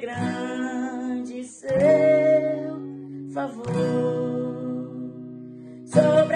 grande seu favor. Sobre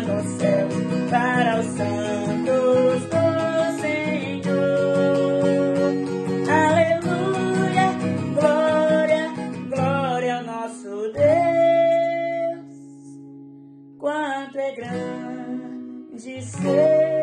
está no céu para os santos do Senhor. Aleluia, glória, glória ao nosso Deus. Quanto é grande ser.